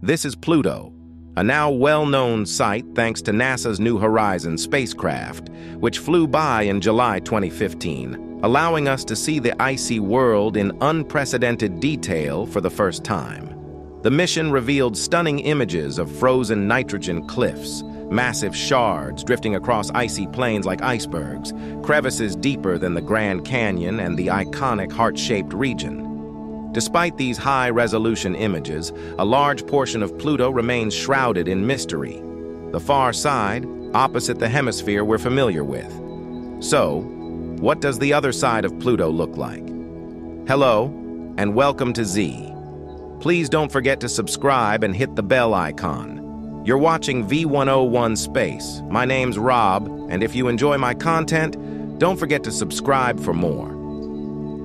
This is Pluto, a now well-known sight thanks to NASA's New Horizons spacecraft, which flew by in July 2015, allowing us to see the icy world in unprecedented detail for the first time. The mission revealed stunning images of frozen nitrogen cliffs, massive shards drifting across icy plains like icebergs, crevices deeper than the Grand Canyon and the iconic heart-shaped region. Despite these high-resolution images, a large portion of Pluto remains shrouded in mystery. The far side, opposite the hemisphere we're familiar with. So, what does the other side of Pluto look like? Hello, and welcome to Zeey. Please don't forget to subscribe and hit the bell icon. You're watching V101 Space. My name's Rob, and if you enjoy my content, don't forget to subscribe for more.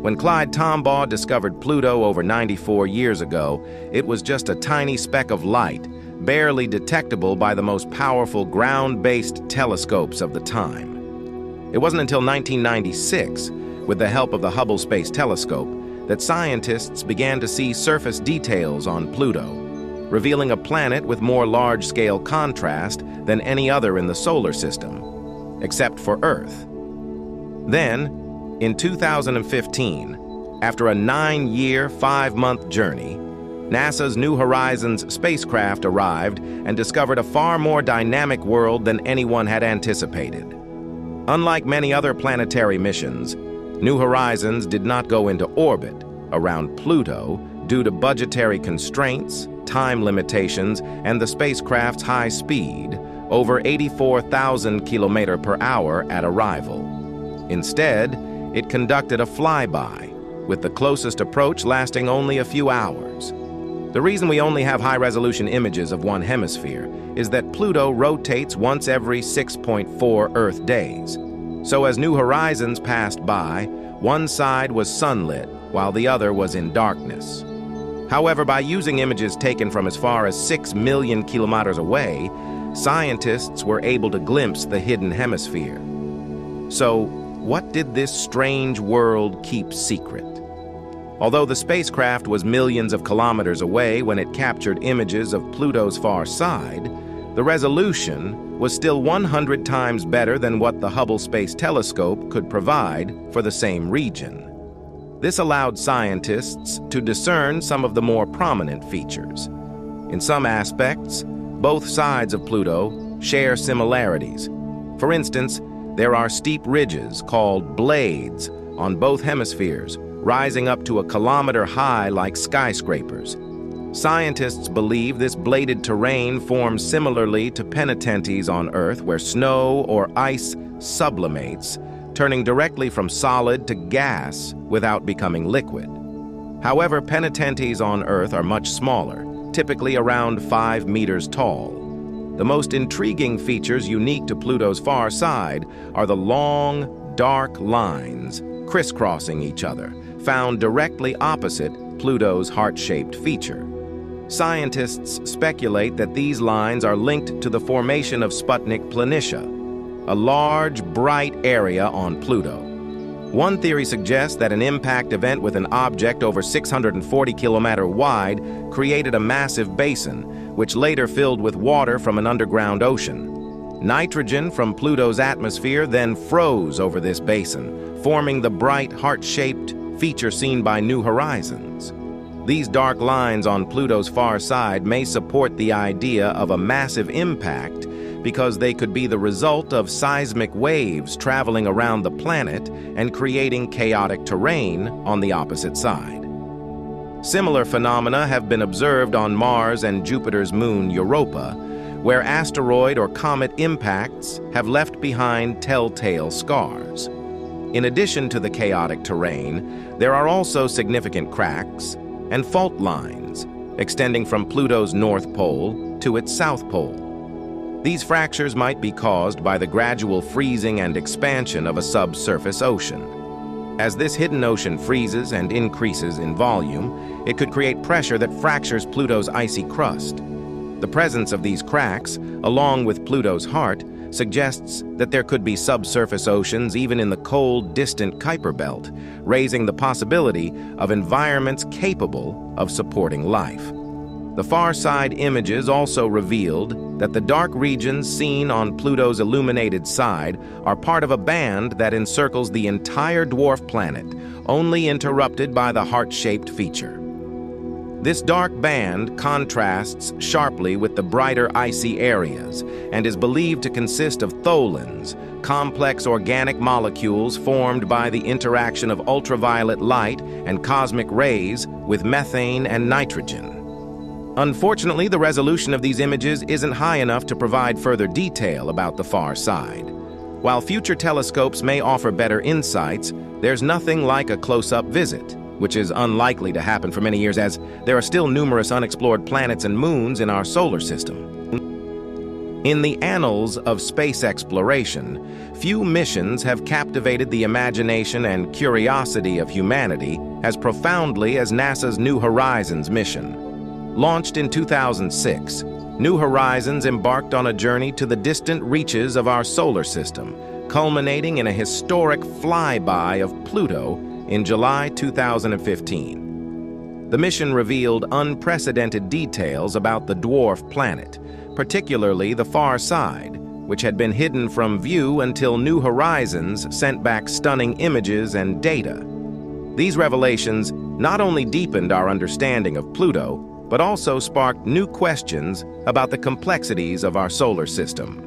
When Clyde Tombaugh discovered Pluto over 94 years ago, it was just a tiny speck of light, barely detectable by the most powerful ground-based telescopes of the time. It wasn't until 1996, with the help of the Hubble Space Telescope, that scientists began to see surface details on Pluto revealing a planet with more large-scale contrast than any other in the solar system, except for Earth. Then, in 2015, after a nine-year, five-month journey, NASA's New Horizons spacecraft arrived and discovered a far more dynamic world than anyone had anticipated. Unlike many other planetary missions, New Horizons did not go into orbit around Pluto due to budgetary constraints time limitations, and the spacecraft's high speed, over 84,000 km per hour at arrival. Instead, it conducted a flyby, with the closest approach lasting only a few hours. The reason we only have high-resolution images of one hemisphere is that Pluto rotates once every 6.4 Earth days. So as New Horizons passed by, one side was sunlit while the other was in darkness. However, by using images taken from as far as 6 million kilometers away, scientists were able to glimpse the hidden hemisphere. So, what did this strange world keep secret? Although the spacecraft was millions of kilometers away when it captured images of Pluto's far side, the resolution was still 100 times better than what the Hubble Space Telescope could provide for the same region. This allowed scientists to discern some of the more prominent features. In some aspects, both sides of Pluto share similarities. For instance, there are steep ridges called blades on both hemispheres, rising up to a kilometer high like skyscrapers. Scientists believe this bladed terrain forms similarly to penitentes on Earth where snow or ice sublimates turning directly from solid to gas without becoming liquid. However, penitentes on Earth are much smaller, typically around 5 meters tall. The most intriguing features unique to Pluto's far side are the long, dark lines crisscrossing each other, found directly opposite Pluto's heart-shaped feature. Scientists speculate that these lines are linked to the formation of Sputnik Planitia, a large, bright area on Pluto. One theory suggests that an impact event with an object over 640 kilometer wide created a massive basin, which later filled with water from an underground ocean. Nitrogen from Pluto's atmosphere then froze over this basin, forming the bright, heart-shaped feature seen by New Horizons. These dark lines on Pluto's far side may support the idea of a massive impact because they could be the result of seismic waves traveling around the planet and creating chaotic terrain on the opposite side. Similar phenomena have been observed on Mars and Jupiter's moon Europa, where asteroid or comet impacts have left behind telltale scars. In addition to the chaotic terrain, there are also significant cracks and fault lines extending from Pluto's north pole to its south pole. These fractures might be caused by the gradual freezing and expansion of a subsurface ocean. As this hidden ocean freezes and increases in volume, it could create pressure that fractures Pluto's icy crust. The presence of these cracks, along with Pluto's heart, suggests that there could be subsurface oceans even in the cold, distant Kuiper Belt, raising the possibility of environments capable of supporting life. The far side images also revealed that the dark regions seen on Pluto's illuminated side are part of a band that encircles the entire dwarf planet, only interrupted by the heart-shaped feature. This dark band contrasts sharply with the brighter icy areas and is believed to consist of tholins, complex organic molecules formed by the interaction of ultraviolet light and cosmic rays with methane and nitrogen. Unfortunately, the resolution of these images isn't high enough to provide further detail about the far side. While future telescopes may offer better insights, there's nothing like a close-up visit which is unlikely to happen for many years as there are still numerous unexplored planets and moons in our solar system. In the annals of space exploration, few missions have captivated the imagination and curiosity of humanity as profoundly as NASA's New Horizons mission. Launched in 2006, New Horizons embarked on a journey to the distant reaches of our solar system, culminating in a historic flyby of Pluto in July 2015. The mission revealed unprecedented details about the dwarf planet, particularly the far side, which had been hidden from view until New Horizons sent back stunning images and data. These revelations not only deepened our understanding of Pluto, but also sparked new questions about the complexities of our solar system.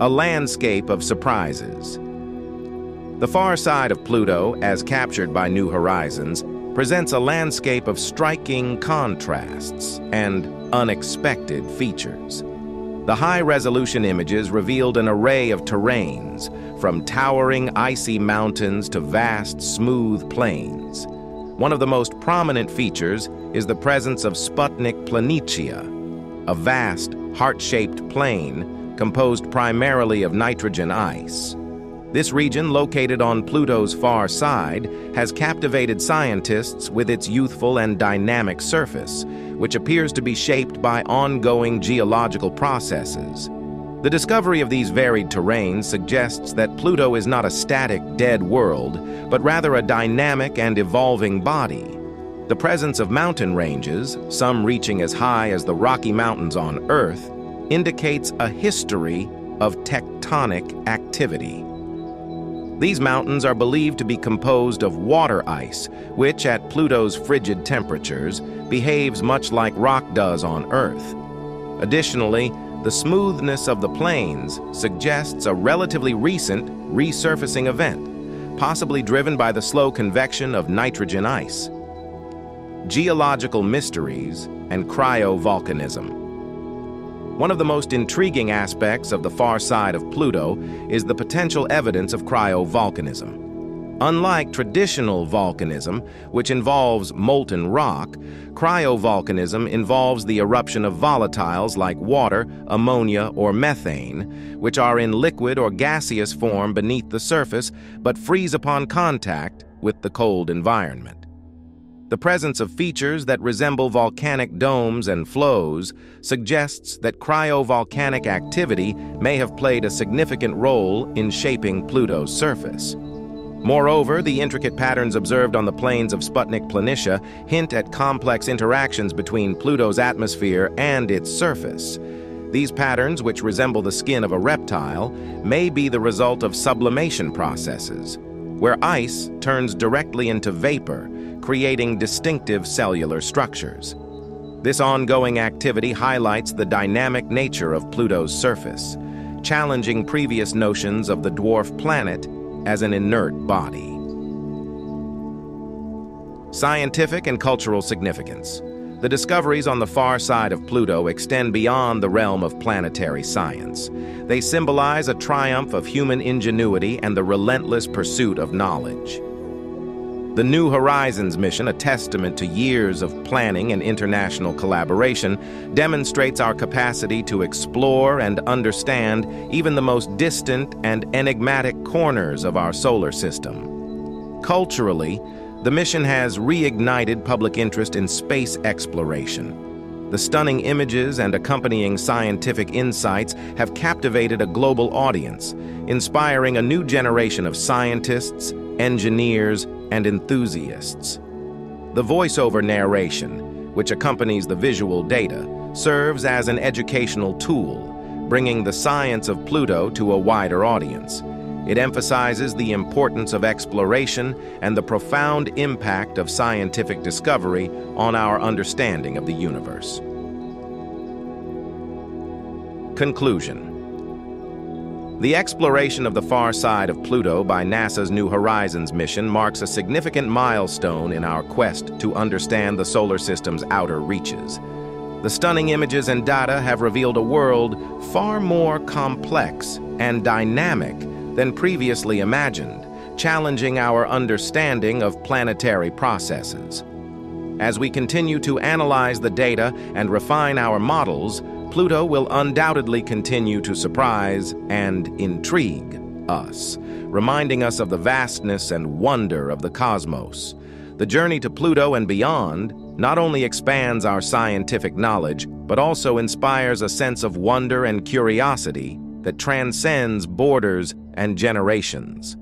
A landscape of surprises. The far side of Pluto, as captured by New Horizons, presents a landscape of striking contrasts and unexpected features. The high-resolution images revealed an array of terrains, from towering icy mountains to vast, smooth plains. One of the most prominent features is the presence of Sputnik Planitia, a vast, heart-shaped plain composed primarily of nitrogen ice. This region, located on Pluto's far side, has captivated scientists with its youthful and dynamic surface, which appears to be shaped by ongoing geological processes. The discovery of these varied terrains suggests that Pluto is not a static, dead world, but rather a dynamic and evolving body. The presence of mountain ranges, some reaching as high as the Rocky Mountains on Earth, indicates a history of tectonic activity. These mountains are believed to be composed of water ice, which at Pluto's frigid temperatures behaves much like rock does on Earth. Additionally, the smoothness of the plains suggests a relatively recent resurfacing event, possibly driven by the slow convection of nitrogen ice. Geological mysteries and cryovolcanism. One of the most intriguing aspects of the far side of Pluto is the potential evidence of cryovolcanism. Unlike traditional volcanism, which involves molten rock, cryovolcanism involves the eruption of volatiles like water, ammonia, or methane, which are in liquid or gaseous form beneath the surface but freeze upon contact with the cold environment. The presence of features that resemble volcanic domes and flows suggests that cryovolcanic activity may have played a significant role in shaping Pluto's surface. Moreover, the intricate patterns observed on the plains of Sputnik Planitia hint at complex interactions between Pluto's atmosphere and its surface. These patterns, which resemble the skin of a reptile, may be the result of sublimation processes, where ice turns directly into vapor, creating distinctive cellular structures. This ongoing activity highlights the dynamic nature of Pluto's surface, challenging previous notions of the dwarf planet as an inert body. Scientific and cultural significance. The discoveries on the far side of Pluto extend beyond the realm of planetary science. They symbolize a triumph of human ingenuity and the relentless pursuit of knowledge. The New Horizons mission, a testament to years of planning and international collaboration, demonstrates our capacity to explore and understand even the most distant and enigmatic corners of our solar system. Culturally, the mission has reignited public interest in space exploration. The stunning images and accompanying scientific insights have captivated a global audience, inspiring a new generation of scientists, engineers, and enthusiasts. The voiceover narration, which accompanies the visual data, serves as an educational tool, bringing the science of Pluto to a wider audience. It emphasizes the importance of exploration and the profound impact of scientific discovery on our understanding of the universe. Conclusion The exploration of the far side of Pluto by NASA's New Horizons mission marks a significant milestone in our quest to understand the solar system's outer reaches. The stunning images and data have revealed a world far more complex and dynamic than previously imagined, challenging our understanding of planetary processes. As we continue to analyze the data and refine our models, Pluto will undoubtedly continue to surprise and intrigue us, reminding us of the vastness and wonder of the cosmos. The journey to Pluto and beyond not only expands our scientific knowledge, but also inspires a sense of wonder and curiosity that transcends borders and generations.